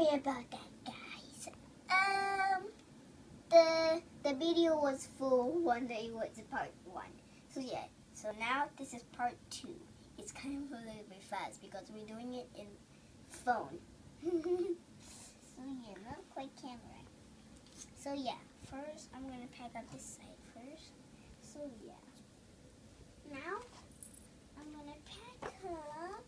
sorry about that, guys. Um, the the video was full one day was part one. So yeah. So now this is part two. It's kind of a little bit fast because we're doing it in phone. so yeah, not quite camera. So yeah, first I'm gonna pack up this side first. So yeah. Now I'm gonna pack up.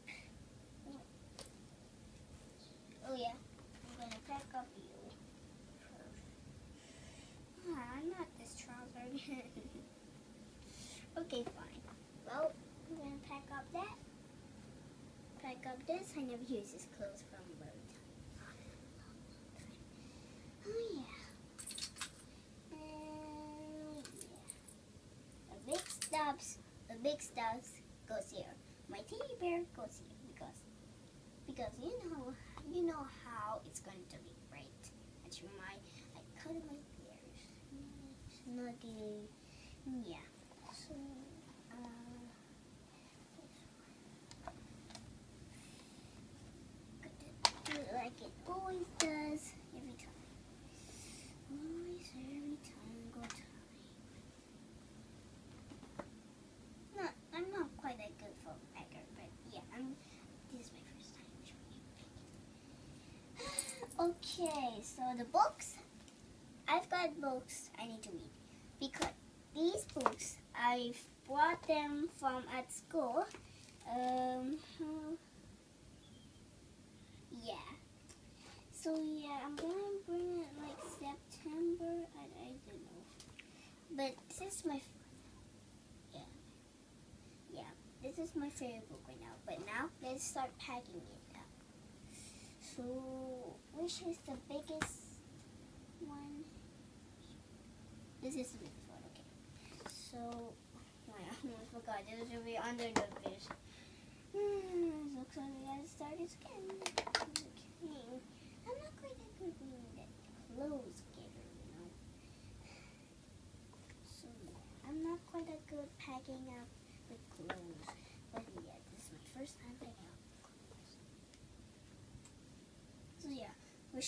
Oh yeah, I'm gonna pack up you first. Ah, I'm not this trouser. okay, fine. Well, I'm gonna pack up that. Pack this. I never use this clothes from a long time. Oh yeah. And yeah. The big stuffs, the big stuffs goes here. My teddy bear goes here because because you know you know how it's going to be, right? That's my I cut my ears. Snuggy. Yeah. So uh do it like it always does every time. Always every time go time. Not I'm not quite that good for packer, but yeah, I'm this is my first time showing you Okay, so the books I've got books I need to read because these books I've brought them from at school. Um, yeah. So yeah, I'm gonna bring it like September. I, I don't know. But this is my yeah yeah this is my favorite book right now. But now let's start packing it up. So which is the biggest one? This is the biggest one. Okay. So I almost forgot. This will be under the fish. Hmm, looks like we gotta start again. Okay. I'm not quite that clothes getter, you know. So yeah, I'm not quite that good packing up with clothes. But yeah, this is my first time packing up clothes. So yeah, we're,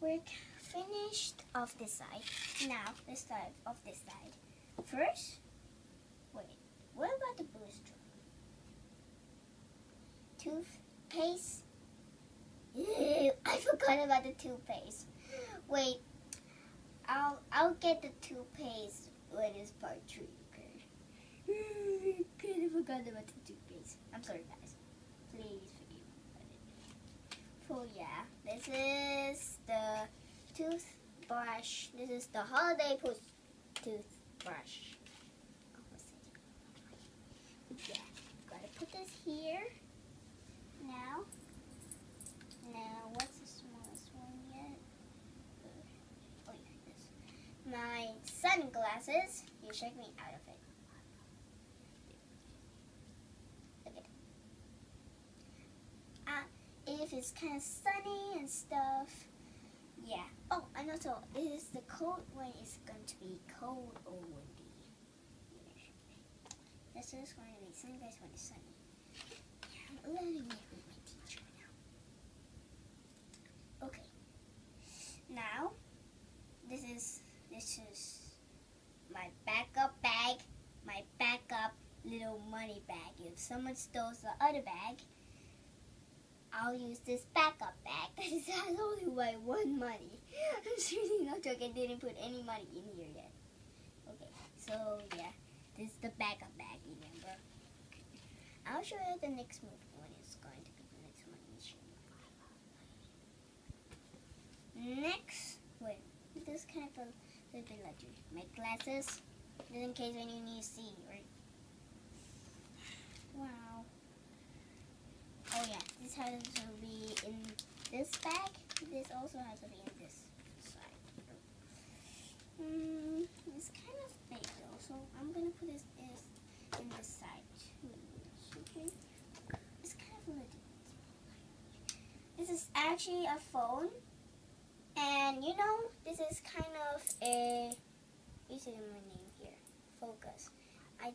we're finished off this side. Now let's start off this side. First, wait, what about the booster? Toothpaste? Forgot about the toothpaste. Wait, I'll I'll get the toothpaste when it's part three. Okay. Kind of forgot about the toothpaste. I'm sorry, guys. Please forgive me. So yeah, this is the toothbrush. This is the holiday toothbrush. Yeah, gotta put this here. Now what's the smallest one yet? Oh yeah, this. My sunglasses. You shake me out of it. Uh, if it's kind of sunny and stuff. Yeah. Oh, and also, is the cold when it's going to be cold or windy. This is going to be sunglasses when it's sunny. Yeah, I'm learning it with my teacher now. Okay. Now, this is this is my backup bag, my backup little money bag. If someone steals the other bag, I'll use this backup bag it has only like one money. I'm seriously not joking. I didn't put any money in here yet. Okay, so yeah, this is the backup bag. Remember? I'll show you the next move when it's going to be the next one. Next, wait, this kind of a little bit like my glasses, just in case when you need to see, right? Wow. Oh yeah, this has to be in this bag. This also has to be in this side. Hmm, it's kind of big though, so I'm gonna put this is in this side too. It's kind of little. This is actually a phone, and you know this is kind of a. You see my name here. Focus. I